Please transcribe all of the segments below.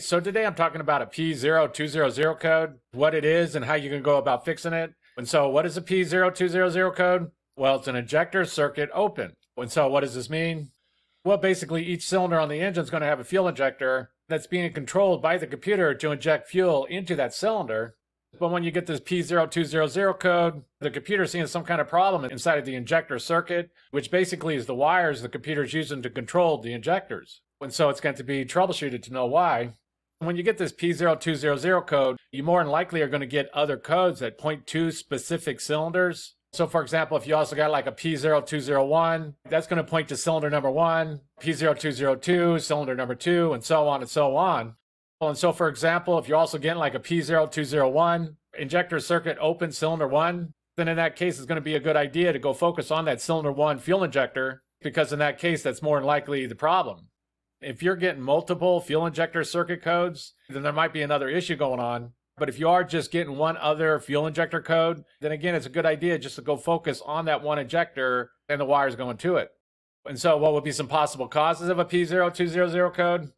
So today I'm talking about a P0200 code, what it is and how you can go about fixing it. And so what is a P0200 code? Well, it's an injector circuit open. And so what does this mean? Well, basically each cylinder on the engine is going to have a fuel injector that's being controlled by the computer to inject fuel into that cylinder. But when you get this P0200 code, the computer's seeing some kind of problem inside of the injector circuit, which basically is the wires the computer's using to control the injectors. And so it's going to be troubleshooted to know why. When you get this P0200 code, you more than likely are going to get other codes that point to specific cylinders. So for example, if you also got like a P0201, that's going to point to cylinder number one, P0202, cylinder number two, and so on and so on. And so for example, if you're also getting like a P0201, injector circuit open cylinder one, then in that case, it's going to be a good idea to go focus on that cylinder one fuel injector, because in that case, that's more than likely the problem. If you're getting multiple fuel injector circuit codes, then there might be another issue going on. But if you are just getting one other fuel injector code, then again, it's a good idea just to go focus on that one injector and the wires going to it. And so, what would be some possible causes of a P0200 code?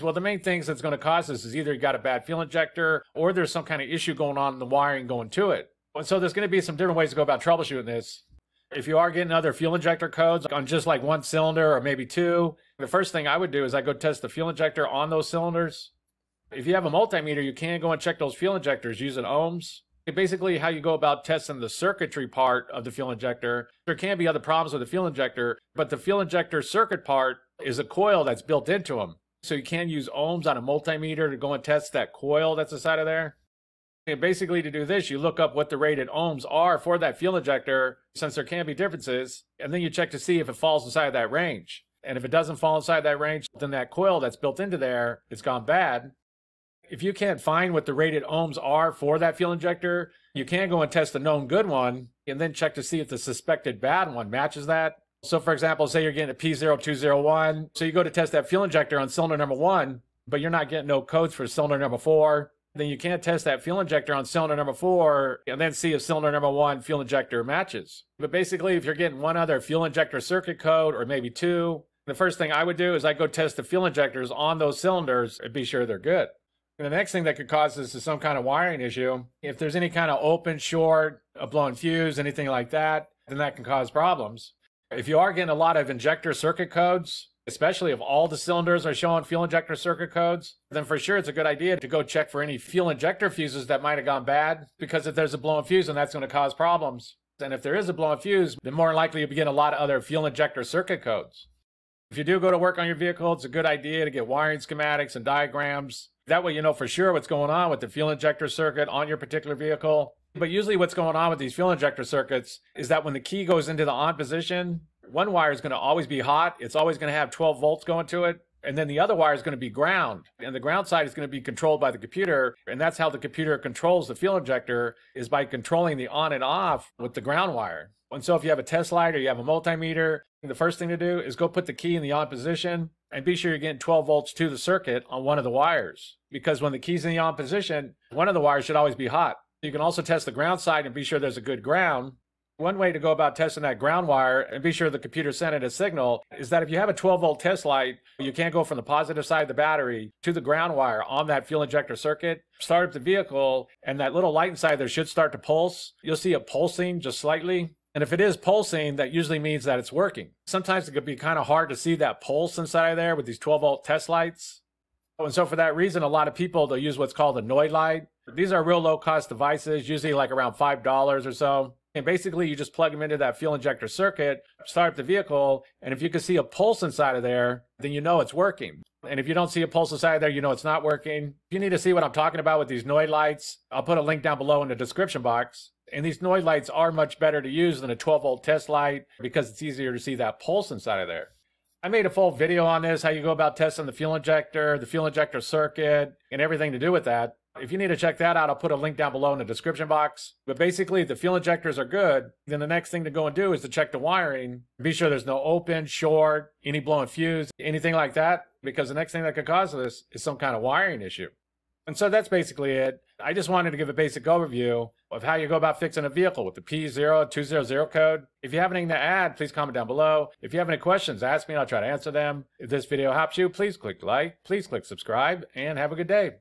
Well, the main things that's going to cause this is either you got a bad fuel injector or there's some kind of issue going on in the wiring going to it. And so, there's going to be some different ways to go about troubleshooting this. If you are getting other fuel injector codes on just like one cylinder or maybe two, the first thing I would do is I go test the fuel injector on those cylinders. If you have a multimeter, you can go and check those fuel injectors using ohms. Basically, how you go about testing the circuitry part of the fuel injector. There can be other problems with the fuel injector, but the fuel injector circuit part is a coil that's built into them. So you can use ohms on a multimeter to go and test that coil that's inside of there. Basically, to do this, you look up what the rated ohms are for that fuel injector, since there can be differences, and then you check to see if it falls inside that range. And if it doesn't fall inside that range, then that coil that's built into there, it's gone bad. If you can't find what the rated ohms are for that fuel injector, you can go and test the known good one and then check to see if the suspected bad one matches that. So, for example, say you're getting a P0201. So you go to test that fuel injector on cylinder number one, but you're not getting no codes for cylinder number four. Then you can't test that fuel injector on cylinder number four and then see if cylinder number one fuel injector matches. But basically, if you're getting one other fuel injector circuit code or maybe two, the first thing I would do is I go test the fuel injectors on those cylinders and be sure they're good. And the next thing that could cause this is some kind of wiring issue. If there's any kind of open, short, a blown fuse, anything like that, then that can cause problems. If you are getting a lot of injector circuit codes, especially if all the cylinders are showing fuel injector circuit codes, then for sure it's a good idea to go check for any fuel injector fuses that might have gone bad. Because if there's a blown fuse, then that's going to cause problems. And if there is a blown fuse, then more likely you'll be getting a lot of other fuel injector circuit codes. If you do go to work on your vehicle, it's a good idea to get wiring schematics and diagrams that way, you know for sure what's going on with the fuel injector circuit on your particular vehicle. But usually, what's going on with these fuel injector circuits is that when the key goes into the on position, one wire is going to always be hot. It's always going to have 12 volts going to it. And then the other wire is going to be ground. And the ground side is going to be controlled by the computer. And that's how the computer controls the fuel injector is by controlling the on and off with the ground wire. And so if you have a test light or you have a multimeter, the first thing to do is go put the key in the on position and be sure you're getting 12 volts to the circuit on one of the wires. Because when the key's in the on position, one of the wires should always be hot. You can also test the ground side and be sure there's a good ground. One way to go about testing that ground wire and be sure the computer sent it a signal is that if you have a 12 volt test light, you can't go from the positive side of the battery to the ground wire on that fuel injector circuit. Start up the vehicle, and that little light inside there should start to pulse. You'll see it pulsing just slightly. And if it is pulsing, that usually means that it's working. Sometimes it could be kind of hard to see that pulse inside there with these 12 volt test lights. And so for that reason, a lot of people, they'll use what's called a Noid light. These are real low cost devices, usually like around $5 or so. And basically, you just plug them into that fuel injector circuit, start up the vehicle, and if you can see a pulse inside of there, then you know it's working. And if you don't see a pulse inside of there, you know it's not working. If you need to see what I'm talking about with these Noid lights, I'll put a link down below in the description box. And these Noid lights are much better to use than a 12 volt test light because it's easier to see that pulse inside of there. I made a full video on this, how you go about testing the fuel injector, the fuel injector circuit, and everything to do with that. If you need to check that out, I'll put a link down below in the description box. But basically, if the fuel injectors are good, then the next thing to go and do is to check the wiring. Be sure there's no open, short, any blown fuse, anything like that, because the next thing that could cause this is some kind of wiring issue. And so that's basically it. I just wanted to give a basic overview of how you go about fixing a vehicle with the P0200 code. If you have anything to add, please comment down below. If you have any questions, ask me and I'll try to answer them. If this video helps you, please click like, please click subscribe, and have a good day.